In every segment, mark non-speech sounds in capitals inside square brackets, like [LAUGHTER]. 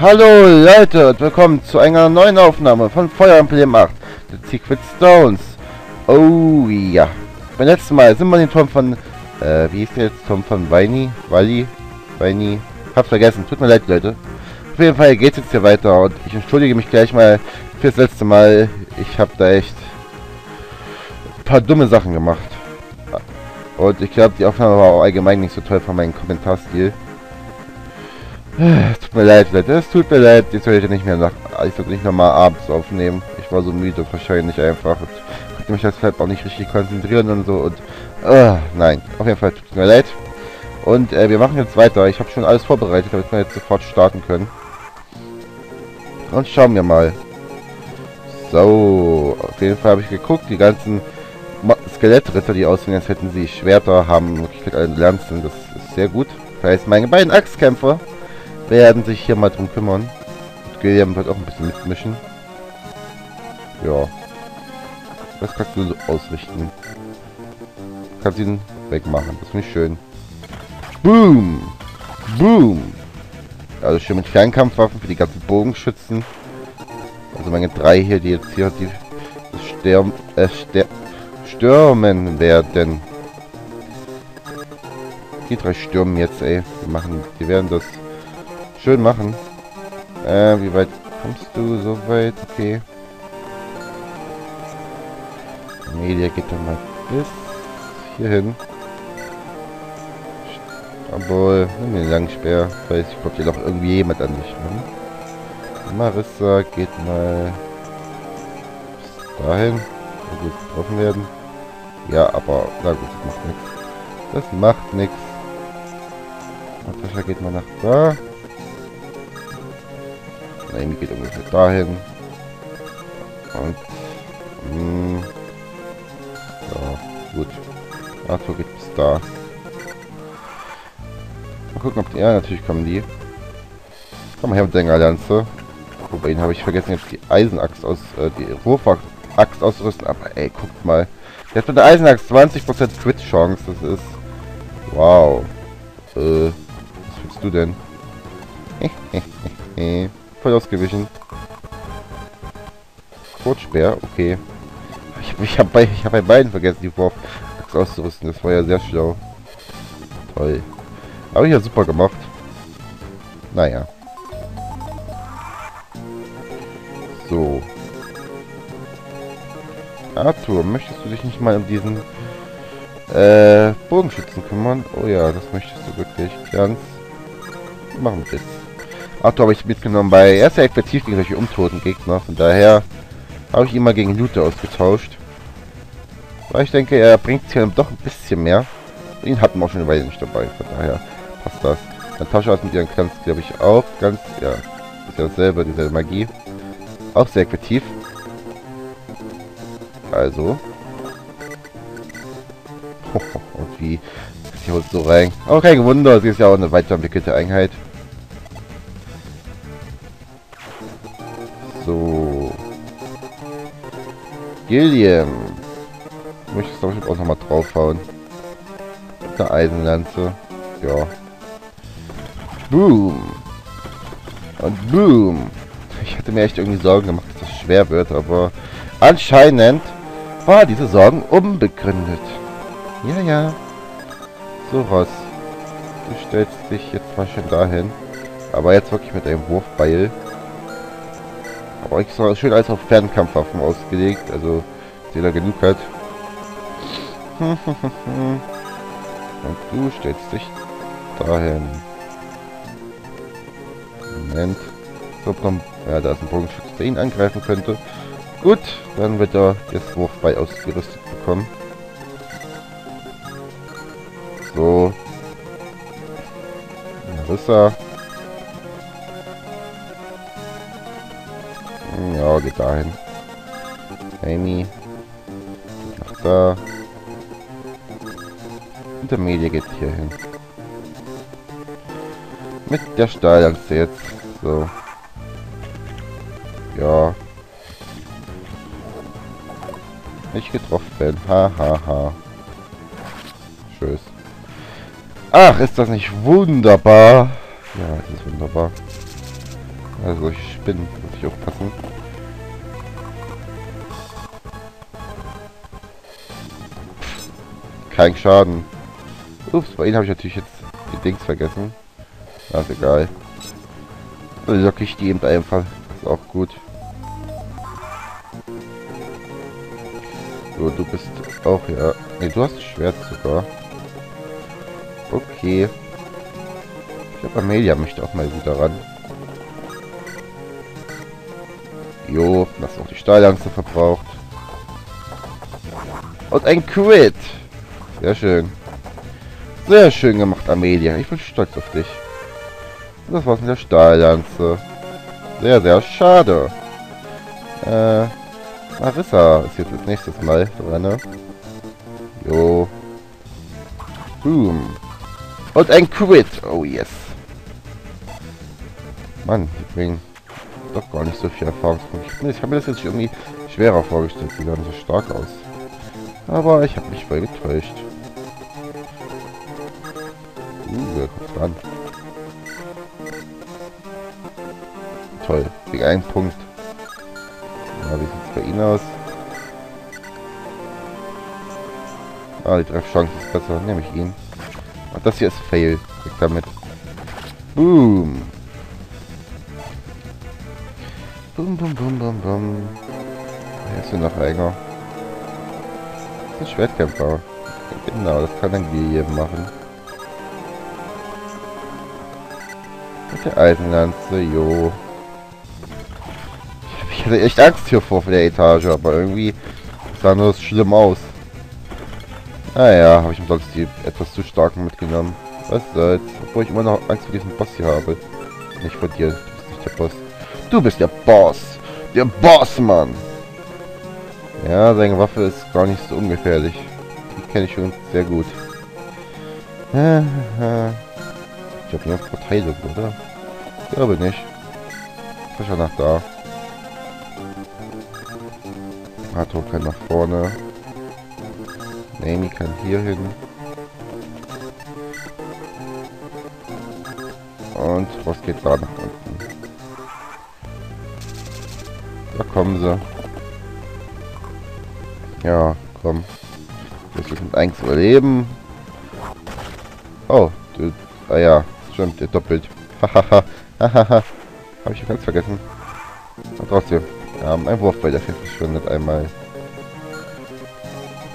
Hallo Leute und willkommen zu einer neuen Aufnahme von Feuer Emblem 8, The Secret Stones. Oh ja. Beim letzten Mal sind wir den Turm von, äh, wie ist der jetzt? Turm von Weini? Wally? Weini? Hab's vergessen, tut mir leid Leute. Auf jeden Fall geht's jetzt hier weiter und ich entschuldige mich gleich mal fürs letzte Mal. Ich habe da echt ein paar dumme Sachen gemacht. Und ich glaube, die Aufnahme war auch allgemein nicht so toll von meinem Kommentarstil. Tut mir leid, Leute. Es tut mir leid. Jetzt soll ich nicht mehr nach. Ich sollte nicht nochmal abends aufnehmen. Ich war so müde, wahrscheinlich einfach. Und konnte mich deshalb auch nicht richtig konzentrieren und so. Und uh, nein, auf jeden Fall tut mir leid. Und äh, wir machen jetzt weiter. Ich habe schon alles vorbereitet, damit wir jetzt sofort starten können. Und schauen wir mal. So, auf jeden Fall habe ich geguckt. Die ganzen Skelettritter, die aussehen, als hätten sie Schwerter, haben wirklich alle Lanzen. Das ist sehr gut. Das heißt, meine beiden Axtkämpfer werden sich hier mal drum kümmern. Und Gilliam wird auch ein bisschen mitmischen. Ja. Was kannst du so ausrichten? Kannst ihn wegmachen. Das finde ich schön. Boom! Boom! Also schön mit Fernkampfwaffen für die ganzen Bogenschützen. Also meine drei hier, die jetzt hier die Stürm, äh, Ster stürmen werden. Die drei stürmen jetzt, ey. Die machen, die werden das schön machen. Äh, wie weit kommst du? So weit? Okay. Media geht dann mal bis hierhin. Obwohl, nimm den Langspeer. Weiß ich, kommt hier noch irgendwie jemand an dich ran. Marissa geht mal bis dahin. Wo gut getroffen werden. Ja, aber na gut, das macht nichts. Das macht nichts. Natascha geht mal nach da. Amy geht ungefähr dahin. Und... Hm, ja, gut. Arthur geht bis da. Mal gucken, ob die... Ja, natürlich kommen die. Komm her mit der Lanze. Wobei, habe ich vergessen, jetzt die Eisenaxt aus... Äh, die Wurfaxt auszurüsten. Aber ey, guckt mal. Jetzt mit der Eisenaxt 20% Crit-Chance. Das ist... Wow. Äh, was willst du denn? [LAUGHS] Voll ausgewichen. Kurzsperr, okay. Ich habe ich hab bei, hab bei beiden vergessen, die Wurf auszurüsten. Das war ja sehr schlau. Toll. Habe ich ja super gemacht. Naja. So. Arthur, möchtest du dich nicht mal um diesen äh, Bogenschützen kümmern? Oh ja, das möchtest du wirklich. Ganz. Machen wir jetzt. Arthur habe ich mitgenommen, weil er ist ja effektiv gegen solche untoten Gegner. Von daher habe ich ihn mal gegen Lute ausgetauscht. Weil ich denke, er bringt hier doch ein bisschen mehr. Ihn hatten wir auch schon eine Weile nicht dabei. Von daher passt das. Natascha ist mit ihren Clans, glaube ich, auch ganz, ja, ist ja dasselbe, diese Magie. Auch sehr effektiv. Also. [LAUGHS] Und wie? Sie holt so rein. Aber kein Wunder, sie ist ja auch eine weiterentwickelte Einheit. Gilliam. Möchtest du bestimmt auch nochmal draufhauen. Mit der Eisenlanze. Ja. Boom. Und boom. Ich hatte mir echt irgendwie Sorgen gemacht, dass das schwer wird, aber anscheinend war diese Sorgen unbegründet. Ja, ja. So, Ross. Du stellst dich jetzt mal schön dahin. Aber jetzt wirklich mit einem Wurfbeil. Aber extra schön alles auf Fernkampfwaffen ausgelegt. Also, der da genug hat. [LAUGHS] Und du stellst dich dahin. Moment. So, komm. Ja, da ist ein Bogenschütze, der ihn angreifen könnte. Gut, dann wird er das Wurfball ausgerüstet bekommen. So. Marissa. Ja, geht dahin. Amy. Nach da. Und der Media geht hier hin. Mit der Stahllanze jetzt. So. Ja. Nicht getroffen. Ha, ha, ha. Tschüss. Ach, ist das nicht wunderbar? Ja, es ist wunderbar. Also solche Spinnen, muss ich aufpassen. Kein Schaden. Ups, bei ihnen habe ich natürlich jetzt die Dings vergessen. Ah, ist egal. Dann lock ich die eben einfach. Ist auch gut. So, du bist auch, ja. Ne, du hast Schwert sogar. Okay. Ich glaube, Amelia möchte auch mal wieder ran. Jo, das auch die Stahllanze verbraucht. Und ein Crit. Sehr schön. Sehr schön gemacht, Amelia. Ich bin stolz auf dich. Das war's mit der Stahllanze. Sehr, sehr schade. Äh, Marissa ist jetzt das nächste Mal dran, ne? Jo. Boom. Und ein Crit. Oh, yes. Mann, die bringen doch gar nicht so viel Erfahrungspunkte. Ich habe mir das jetzt irgendwie schwerer vorgestellt. Sie sahen so stark aus. Aber ich habe mich voll getäuscht. Uh, wer kommt dran? Toll. Krieg einen Punkt. Ja, wie sieht es bei Ihnen aus? Ah, die Treffchance ist besser. Nehme ich ihn. Ach, das hier ist Fail. Weg damit. Boom. Bum, bum, bum, bum, bum. Hier ist noch einer. Das ist ein Schwertkämpfer. Genau, das kann dann jedem machen. Mit der Eisenlanze, jo. Ich hatte echt Angst hier vor der Etage, aber irgendwie sah nur schlimm aus. Naja, ah habe ich sonst die etwas zu starken mitgenommen. Was soll's? Obwohl ich immer noch Angst vor diesem Boss hier habe. Nicht vor dir, du bist nicht der Boss. Du bist der Boss! Der Boss, Mann! Ja, seine Waffe ist gar nicht so ungefährlich. Die kenne ich schon sehr gut. [LAUGHS] Ich habe nur Verteidigung, oder? Glaube nicht. Fischer nach da. Arthur kann nach vorne. Amy kann hier hin. Und was geht da nach unten? Da kommen sie. Ja, komm. Das ist mit 1 überleben. Oh, du, ah ja, stimmt, der doppelt. Hahaha, hahaha. Habe ich ganz vergessen. Aber trotzdem, ja, ein Wurf bei der verschwindet einmal.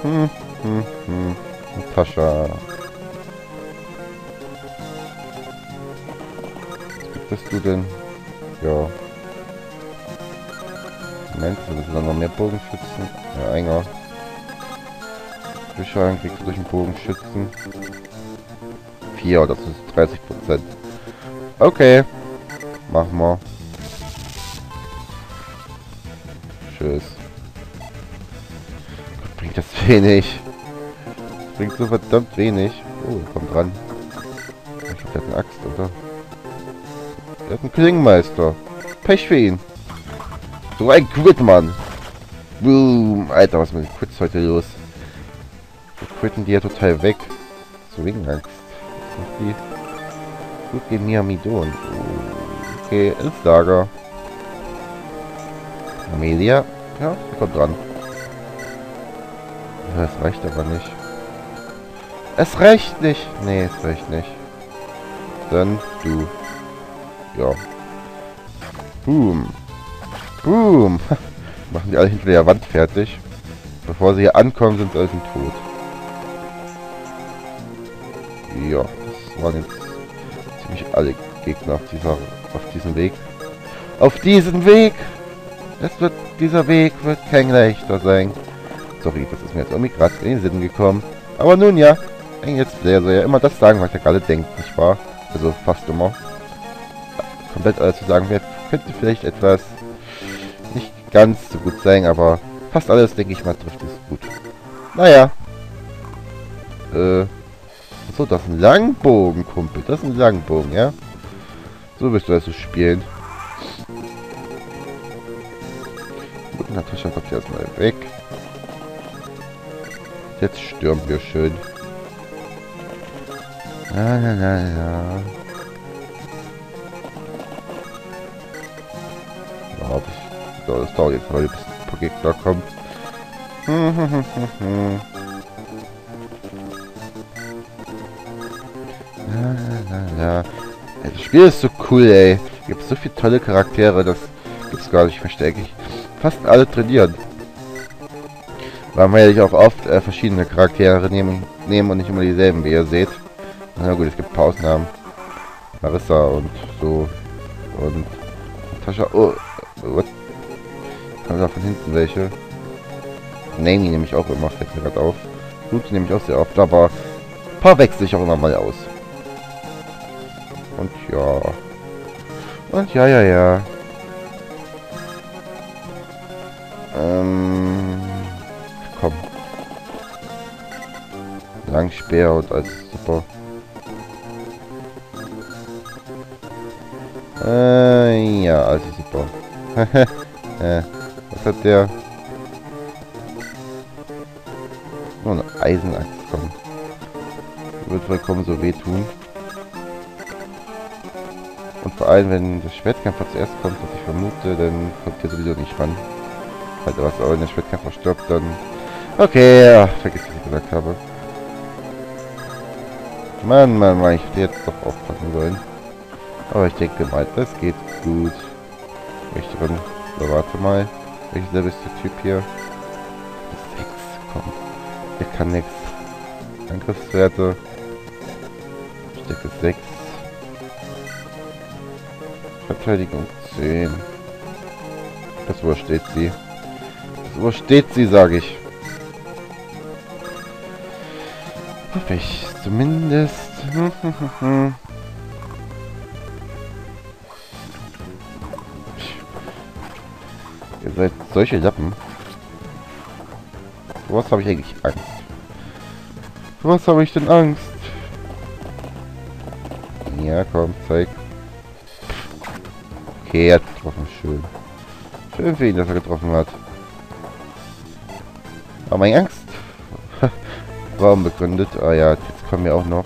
Hm, hm, hm. Natascha. Was bist du denn? Ja. Moment, da noch mehr Bogenschützen? Ja, enger. Wie kriegst du durch den Bogenschützen? 4, das ist 30 Prozent. Okay. Machen wir. Tschüss. Bringt das wenig. Bringt so verdammt wenig. Oh, kommt dran. Ich hat eine Axt, oder? Der hat einen Klingenmeister. Pech für ihn. So ein Quit, Mann. Boom. Alter, was ist mit den Quits heute los? Wir quitten die ja total weg. So wegen Angst. Gut gegen Miamidon. Okay, ins Lager. Amelia. Ja, sie kommt dran. Es reicht aber nicht. Es reicht nicht. Nee, es reicht nicht. Dann du. Ja. Boom. Boom. [LAUGHS] Machen die alle hinter der Wand fertig. Bevor sie hier ankommen, sind sie alle tot. Ja, das waren jetzt ziemlich alle Gegner auf, dieser, auf diesem Weg. Auf diesem Weg! Es wird, dieser Weg wird kein leichter sein. Sorry, das ist mir jetzt irgendwie gerade in den Sinn gekommen. Aber nun ja, jetzt soll ja immer das sagen, was er gerade denkt, nicht wahr? Also fast immer. Komplett alles zu sagen, wer könnte vielleicht etwas ganz so gut sein, aber fast alles, denke ich mal, trifft es gut. Naja. Äh. So, das ist ein Langbogen, Kumpel. Das ist ein Langbogen, ja? So wirst du also spielen. Gut, Natascha kommt hier erstmal weg. Jetzt stürmen wir schön. La, la, la, la. Ja, das, das dauert jetzt, weil ein paar Gegner kommt. [LAUGHS] Spiel ist so cool, ey. Gibt so viele tolle Charaktere, das gibt's gar nicht verstecke Fast alle trainieren. Weil man ja auch oft äh, verschiedene Charaktere nehmen, nehmen und nicht immer dieselben, wie ihr seht. Na gut, es gibt Pausennamen. Marissa und so. Und Tascha. Oh, what? Kann da von hinten welche. Namey nehme ich auch immer, fällt mir gerade auf. Luke nehme ich auch sehr oft, aber paar wechsle ich auch immer mal aus. Und ja. Und ja, ja, ja. Ähm. Komm. Langspeer und als super. Äh, ja, also super. [LAUGHS] was hat der? Nur eine Eisenachs, komm. Wird vollkommen so wehtun. Und vor allem, wenn der Schwertkämpfer zuerst kommt, was ich vermute, dann kommt der sowieso nicht ran. Halt was, aber wenn der Schwertkämpfer stirbt, dann... Okay, ja, vergiss, was ich gesagt habe. Mann, Mann, Mann, ich hätte jetzt doch aufpassen sollen. Aber ich denke mal, das geht gut. Ich drin. So, warte mal. Welches Level ist der Typ hier? 6, komm. Der kann nichts. Angriffswerte. Stärke 6. Verteidigung 10. Das übersteht sie. Das übersteht sie, sage ich. Hoffe ich zumindest. [LAUGHS] Ihr seid solche Lappen. was habe ich eigentlich Angst? was habe ich denn Angst? Ja, komm, zeig. Okay, er hat getroffen. Schön. Schön für ihn, dass er getroffen hat. Aber meine Angst [LAUGHS] Warum begründet. Ah ja, jetzt kommen wir auch noch.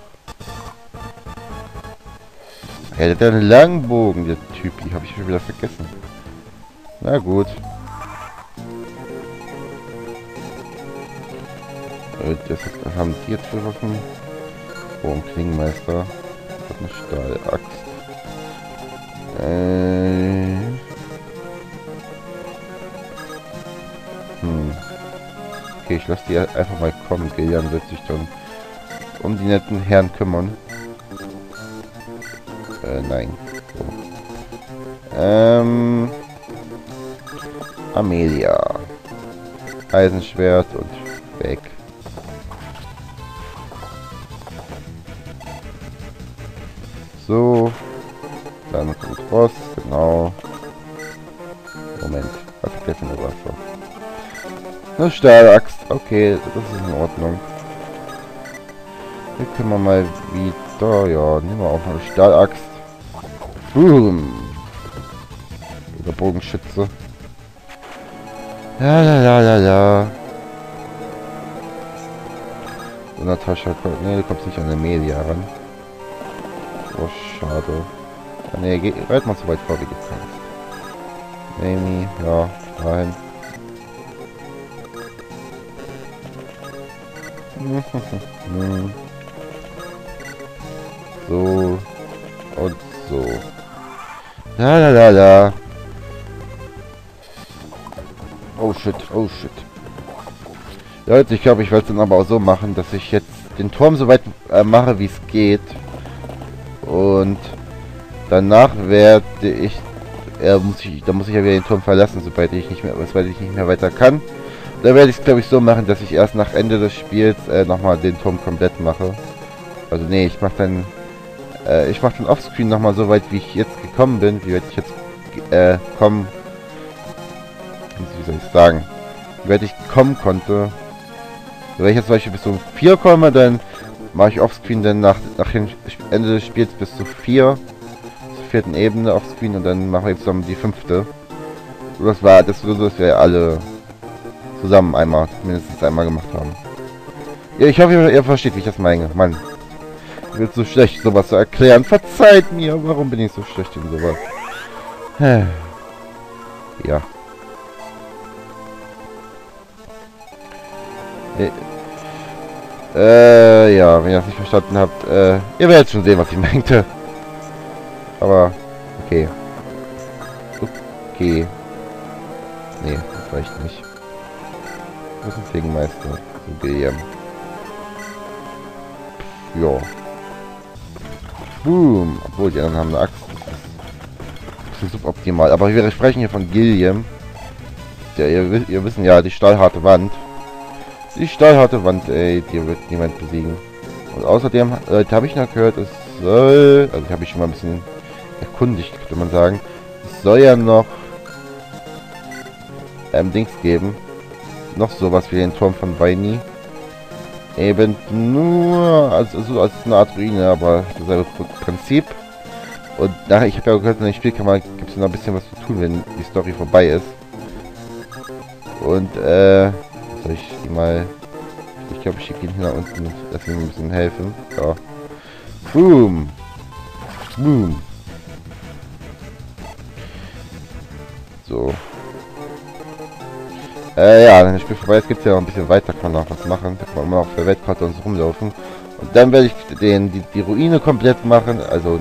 Er hat einen langen Bogen, der Typi. Habe ich schon wieder vergessen. Na gut. Äh, das haben die jetzt geworfen. Oh, ein Klingenmeister. Hat eine Stahlaxt. Äh. Hm. Okay, ich lasse die einfach mal kommen. Gillian wird sich dann um die netten Herren kümmern. Äh, nein. So. Ähm. Amelia. Eisenschwert und weg. Eine Stahlaxt, okay, das ist in Ordnung. Hier können wir mal wieder, ja, nehmen wir auch mal eine Stahlaxt. Boom. Oder Bogenschütze. Ja, ja, ja, ja, ja. So, Natascha kommt. Ne, du kommst nicht an der Media ran. Oh, schade. Ja, ne, geh weit mal so weit vor, wie du kannst. Amy, ja, rein. So. Und so. La la la la. Oh shit, oh shit. Leute, ich glaube, ich werde es dann aber auch so machen, dass ich jetzt den Turm so weit äh, mache, wie es geht. Und danach werde ich, äh, muss ich, da muss ich ja wieder den Turm verlassen, sobald ich nicht mehr, sobald ich nicht mehr weiter kann. Da werde ich es, glaube ich, so machen, dass ich erst nach Ende des Spiels äh, nochmal den Turm komplett mache. Also nee, ich mache dann, äh, ich mache dann offscreen nochmal so weit, wie ich jetzt gekommen bin, wie weit ich jetzt äh, kommen wie soll ich sagen, wie weit ich kommen konnte. Wenn ich jetzt zum Beispiel bis zu 4 komme, dann mache ich offscreen dann nach, nach dem Ende des Spiels bis zu 4, zur vierten Ebene offscreen und dann mache ich zusammen die fünfte. Das war das so, dass wir alle zusammen einmal, mindestens einmal gemacht haben. Ja, ich hoffe, ihr, versteht, wie ich das meine. Mann. Ich bin so schlecht, sowas zu erklären. Verzeiht mir, warum bin ich so schlecht in sowas? Ja. Äh, äh, ja, wenn ihr das nicht verstanden habt, äh, ihr werdet schon sehen, was ich meinte. Aber, okay. Okay. Nee, das nicht. Das ist ein Fliegenmeister. GM. Ja. Boom. Obwohl, die anderen haben eine Axt. Das ist suboptimal. Aber wir sprechen hier von Gilliam. Der, ihr, ihr wissen ja, die stahlharte Wand. Die stahlharte Wand, ey, die wird niemand besiegen. Und außerdem, äh, habe ich noch gehört, es soll, also habe ich schon mal ein bisschen erkundigt, könnte man sagen, es soll ja noch ähm, Dings geben. Noch sowas wie den Turm von Weini. Eben nur als, also als eine Art Ruine, aber dasselbe Prinzip. Und nachher, ich habe ja gehört, in dem Spiel kann man, gibt es noch ein bisschen was zu tun, wenn die Story vorbei ist. Und, äh, soll ich die mal... Ich glaube, ich schicke ihn nach unten und lasse ihm ein bisschen helfen. Ja. Boom. Boom. So. Äh, ja, wenn vorbei ist, gibt es ja noch ein bisschen weiter, kann man noch was machen. Da kann man immer auf der Weltkarte uns rumlaufen. Und dann werde ich den, die, die Ruine komplett machen, also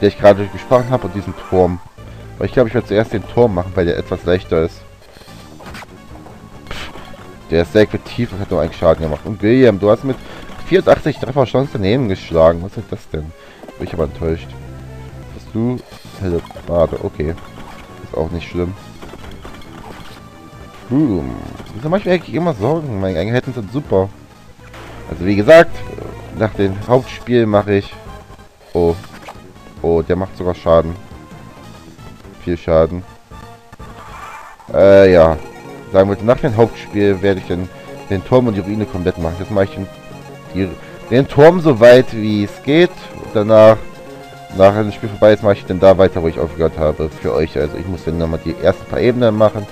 der ich gerade gesprochen habe und diesen Turm. Aber ich glaube, ich werde zuerst den Turm machen, weil der etwas leichter ist. Der ist sehr effektiv und hat nur einen Schaden gemacht. Und William, du hast mit 84 Treffer Chance daneben geschlagen. Was ist das denn? Bin ich aber enttäuscht. Hast du Bade? Okay. Ist auch nicht schlimm. Boom. Wieso mache ich mir eigentlich immer Sorgen? Meine Einheiten sind super. Also wie gesagt, nach dem Hauptspiel mache ich... Oh. Oh, der macht sogar Schaden. Viel Schaden. Äh, ja sagen würde, nach dem Hauptspiel werde ich dann den Turm und die Ruine komplett machen. Jetzt mache ich den, die, den Turm so weit wie es geht. danach, nach dem Spiel vorbei ist, mache ich dann da weiter, wo ich aufgehört habe. Für euch. Also ich muss dann nochmal die ersten paar Ebenen machen.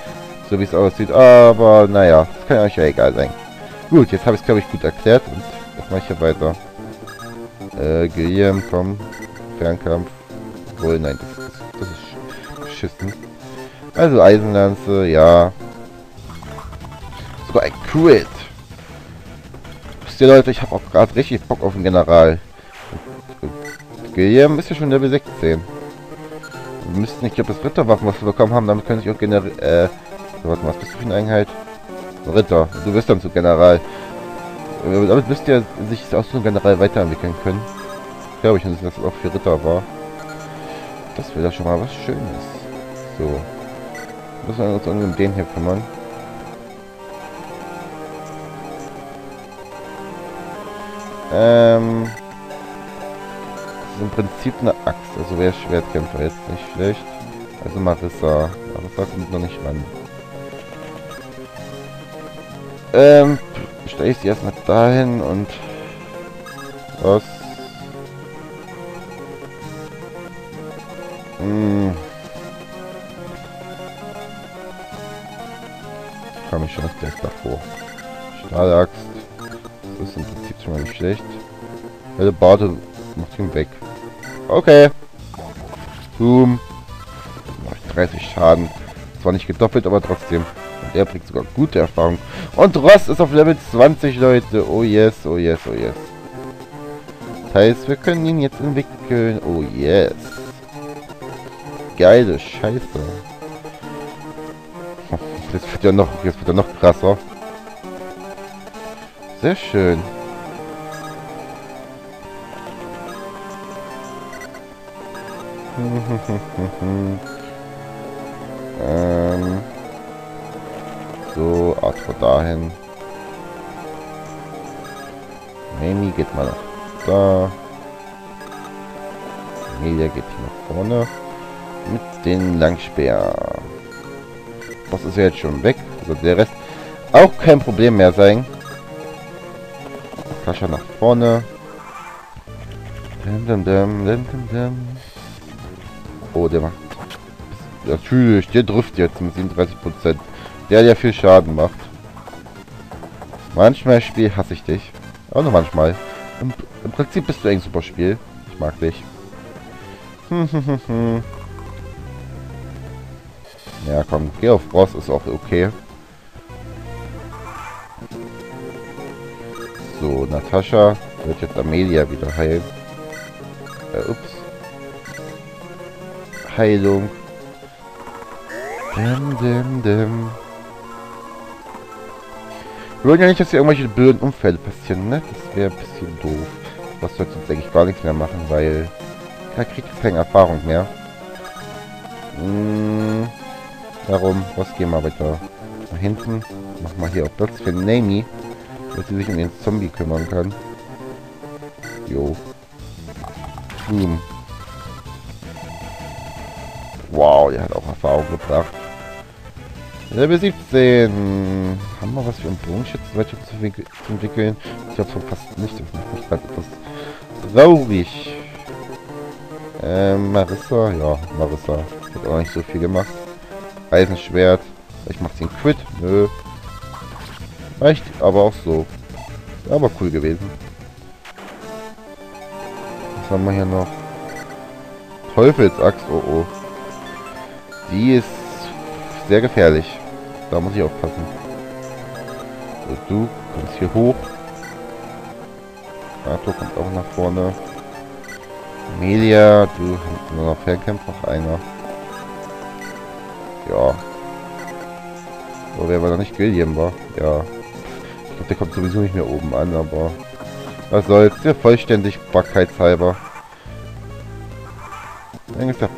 So wie es aussieht. Aber naja, das kann euch ja egal sein. Gut, jetzt habe ich es glaube ich gut erklärt. Und jetzt mache ich hier weiter. Äh, Guillaume, komm. Fernkampf. Wohl, nein, das, das, das ist beschissen. Also Eisenlanze, ja. Sogar ein Crit. Wisst ihr Leute, ich habe auch gerade richtig Bock auf den General. Guillaume ist ja schon Level 16. Wir müssten, ich glaube, das Ritterwaffen, was wir bekommen haben, damit könnte ich auch General... Äh, warte mal, was bist du für eine Einheit? Ritter. Du bist dann zu General. Äh, damit müsst ihr sich aus zum General weiterentwickeln können. Glaube ich, dass das auch für Ritter war. Das wäre ja schon mal was Schönes. So. Müssen wir uns um den hier kümmern. Ähm, das ist im Prinzip eine Axt, also wäre Schwertkämpfer jetzt nicht schlecht. Also Marissa. Marissa kommt noch nicht ran. Ähm, stelle ich sie erstmal dahin und was? Hm. Komme ich schon gleich davor. Stahlaxt. Das ist im Prinzip schon mal nicht schlecht. Helle Barte macht ihn weg. Okay. Boom. Macht 30 Schaden. Zwar nicht gedoppelt, aber trotzdem. Und er bringt sogar gute Erfahrung. Und Ross ist auf Level 20, Leute. Oh yes, oh yes, oh yes. Das heißt, wir können ihn jetzt entwickeln. Oh yes. Geile Scheiße. [LAUGHS] Jetzt wird er noch, jetzt wird er noch krasser. Sehr schön. [LAUGHS] Arthur dahin. Amy geht mal nach da. Emilia geht hier nach vorne. Mit den Langspeer. Das ist ja jetzt schon weg. Also der Rest auch kein Problem mehr sein. Sascha nach vorne. Dum, dum, dum, oh, der macht... Natürlich, der trifft jetzt mit 37%. Der, der viel Schaden macht. Manchmal Spiel hasse ich dich. Auch nur manchmal. Im, Im, Prinzip bist du ein super Spiel. Ich mag dich. [LAUGHS] Ja, komm, geh auf Boss, ist auch okay. So, Natascha wird jetzt Amelia wieder heilen. Äh, ups. Heilung. Dim, dim, dim. Wir wollen ja nicht, dass hier irgendwelche blöden Unfälle passieren, ne? Das wäre ein bisschen doof. Was soll jetzt eigentlich gar nichts mehr machen, weil... Da kriegt keine Erfahrung mehr. Hm, darum, was gehen wir weiter nach hinten. Mach mal hier auch Platz für Nami, dass sie sich um den Zombie kümmern kann. Jo. Boom. Wow, der hat auch Erfahrung gebracht. Level 17. Haben wir was für einen Bogenschützen weiter zu entwickeln? Ich glaube fast nicht. Das macht mich etwas traurig. Ähm, Marissa. Ja, Marissa. Hat auch nicht so viel gemacht. Eisenschwert. Ich mache den Quit. Nö. Reicht aber auch so. Aber cool gewesen. Was haben wir hier noch? Teufelsaxt. Oh oh. Die ist sehr gefährlich. Da muss ich aufpassen. So, du kommst hier hoch. Arthur kommt auch nach vorne. Amelia, du hast nur noch Fernkampf, noch einer. Ja. So, wer war da nicht? Gilliam war. Ja. Ich glaube, der kommt sowieso nicht mehr oben an, aber... Was soll's, der Vollständigbarkeitshalber. Wie ist der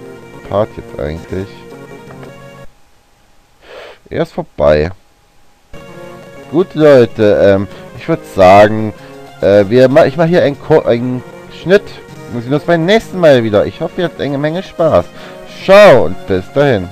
Part jetzt eigentlich? Er ist vorbei. Gut, Leute, ähm, ich würde sagen, äh, wir ma ich mache hier einen, einen Schnitt. Wir sehen uns beim nächsten Mal wieder. Ich hoffe, ihr habt eine Menge Spaß. Ciao und bis dahin.